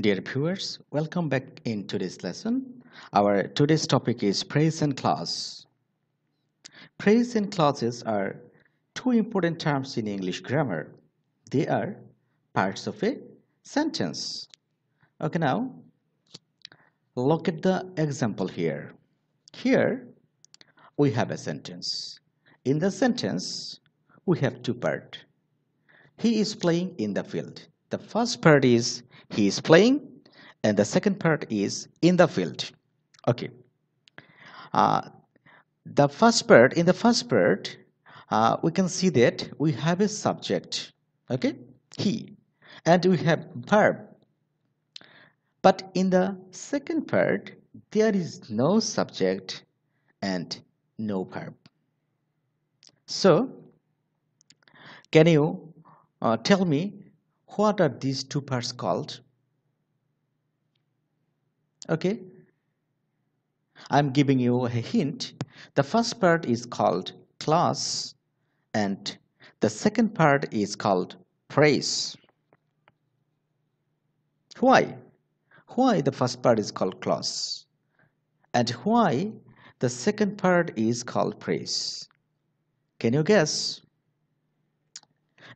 Dear viewers, welcome back in today's lesson. Our today's topic is present clause. Present clauses are two important terms in English grammar. They are parts of a sentence. Okay, now look at the example here. Here we have a sentence. In the sentence, we have two parts. He is playing in the field. The first part is he is playing and the second part is in the field. Okay. Uh, the first part in the first part uh, we can see that we have a subject. Okay? He. And we have verb. But in the second part there is no subject and no verb. So can you uh, tell me what are these two parts called? Okay. I'm giving you a hint. The first part is called clause and the second part is called phrase why? Why the first part is called clause and why the second part is called phrase can you guess?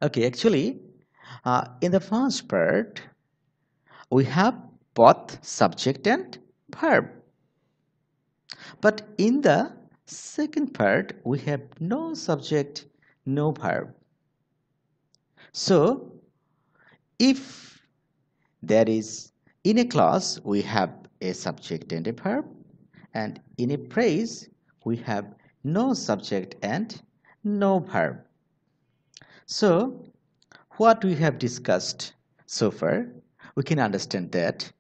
Okay actually uh, in the first part we have both subject and verb. But in the second part, we have no subject, no verb. So, if there is in a clause, we have a subject and a verb, and in a phrase, we have no subject and no verb. So, what we have discussed so far, we can understand that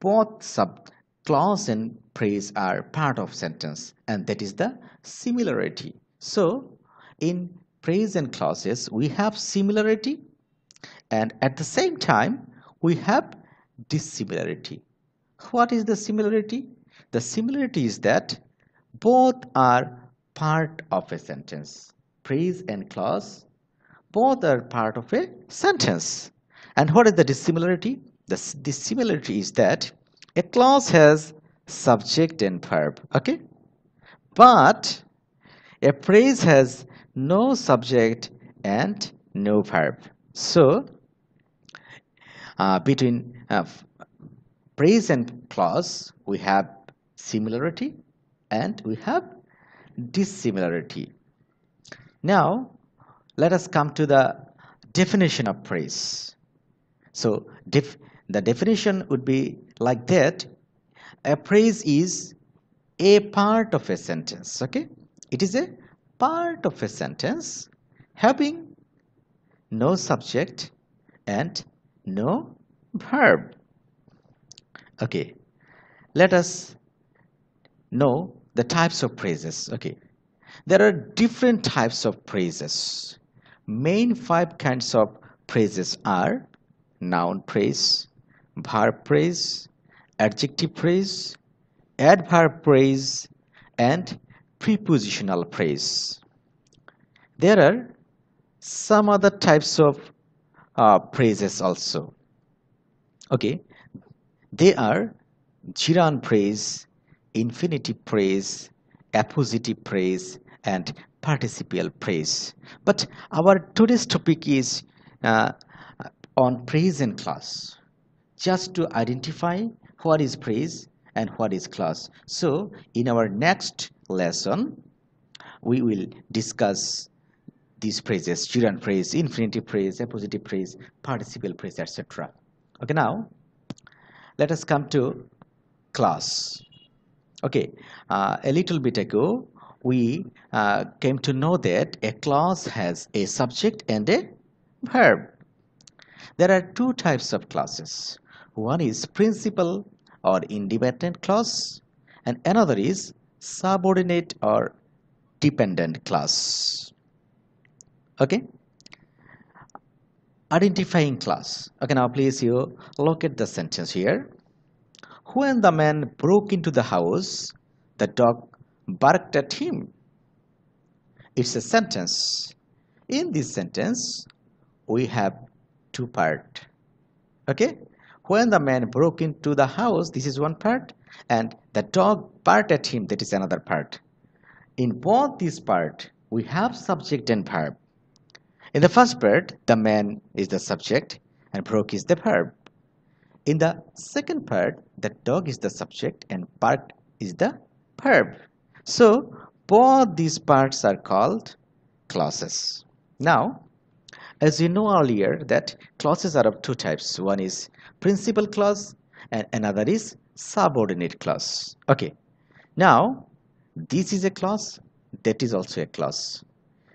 both sub clause and phrase are part of sentence and that is the similarity. So in phrase and clauses we have similarity and at the same time we have dissimilarity. What is the similarity? The similarity is that both are part of a sentence. Phrase and clause both are part of a sentence. And what is the dissimilarity? The dissimilarity is that a clause has subject and verb okay? But a phrase has no subject and no verb. So uh, between uh, phrase and clause we have similarity and we have dissimilarity. Now let us come to the definition of phrase. so def the definition would be like that a phrase is a part of a sentence okay it is a part of a sentence having no subject and no verb okay let us know the types of phrases. okay there are different types of phrases main five kinds of phrases are noun phrase verb phrase, adjective phrase, adverb phrase, and prepositional phrase. There are some other types of uh, phrases also. Okay, they are gerund phrase, infinitive phrase, appositive phrase, and participial phrase. But our today's topic is uh, on and clause. just to identify what is phrase and what is clause. So in our next lesson, we will discuss these phrases, student phrase, infinitive phrase, appositive phrase, participial phrase, etc. Okay, now let us come to clause Okay, uh, a little bit ago, we uh, came to know that a clause has a subject and a verb. There are two types of clauses. One is principal or independent clause and another is subordinate or dependent clause. Okay. Identifying clause. Okay, now please you look at the sentence here. When the man broke into the house, the dog barked at him. It's a sentence. In this sentence, we have two part. Okay, when the man broke into the house this is one part and the dog barked at him that is another part in both these part we have subject and verb in the first part the man is the subject and broke is the verb in the second part the dog is the subject and barked is the verb so both these parts are called clauses. Now as we know earlier that clauses are of two types. One is principal clause and another is subordinate clause. Okay. Now this is a clause that is also a clause.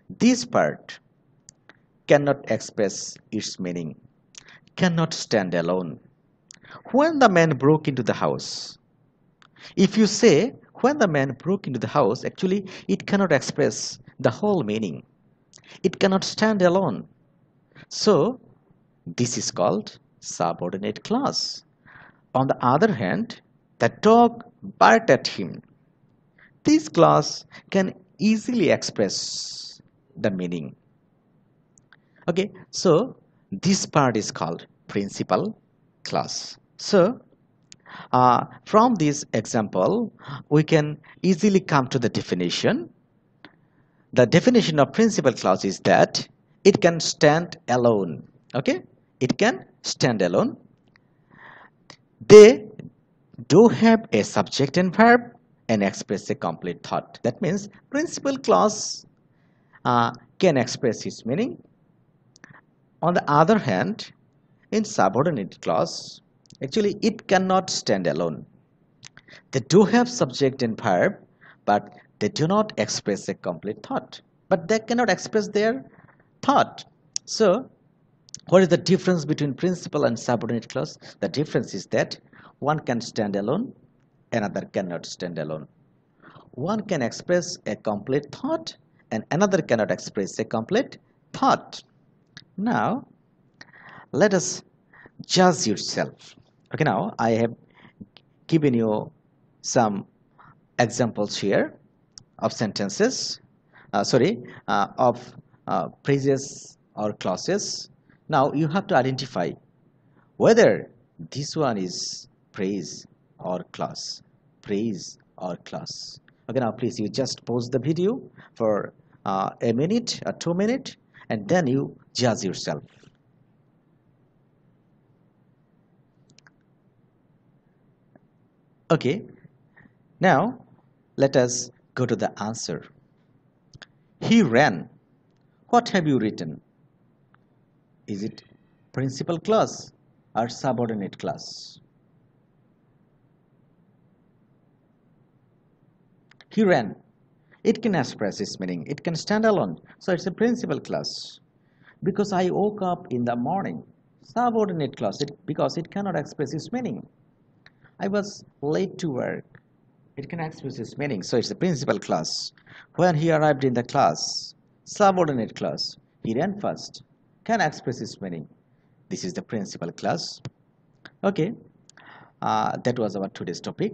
This part cannot express its meaning cannot stand alone. When the man broke into the house if you say when the man broke into the house actually it cannot express the whole meaning it cannot stand alone so this is called subordinate clause. On the other hand, the dog barked at him. This clause can easily express the meaning. Okay, so this part is called principal clause. So uh, from this example, we can easily come to the definition. The definition of principal clause is that it can stand alone. Okay, it can stand alone. They do have a subject and verb and express a complete thought. That means principal clause uh, can express its meaning. On the other hand, in subordinate clause, actually it cannot stand alone. They do have subject and verb, but they do not express a complete thought. But they cannot express their thought. So what is the difference between principal and subordinate clause? The difference is that one can stand alone, another cannot stand alone. One can express a complete thought and another cannot express a complete thought. Now, let us judge yourself. Okay, now I have given you some examples here of sentences, uh, sorry, uh, of uh, phrases or clauses now you have to identify whether this one is phrase or clause. Phrase or clause. Okay, now please you just pause the video for uh, a minute or two minutes and then you judge yourself. Okay, now let us go to the answer. He ran. What have you written? Is it principal clause or subordinate clause? He ran. It can express its meaning. It can stand alone. So it's a principal clause. Because I woke up in the morning. Subordinate clause it, because it cannot express its meaning. I was late to work. It can express its meaning. So it's the principal clause. When he arrived in the class, subordinate clause. He ran first can express its meaning. This is the principal clause. Okay, uh, that was our today's topic.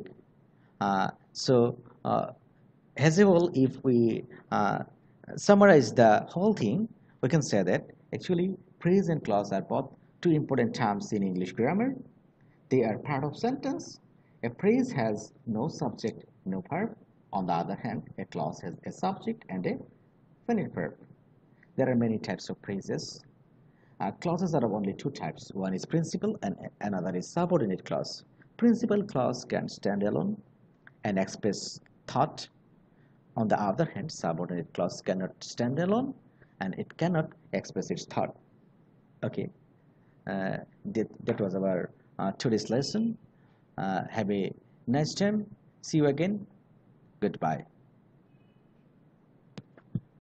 Uh, so, uh, as a whole, if we uh, summarize the whole thing, we can say that actually phrase and clause are both two important terms in English grammar. They are part of sentence. A phrase has no subject, no verb. On the other hand, a clause has a subject and a finite verb. There are many types of phrases uh, clauses are of only two types. One is principal and another is subordinate clause. Principal clause can stand alone and express thought. On the other hand, subordinate clause cannot stand alone and it cannot express its thought. Okay, uh, that, that was our uh, today's lesson. Uh, have a nice time. See you again. Goodbye.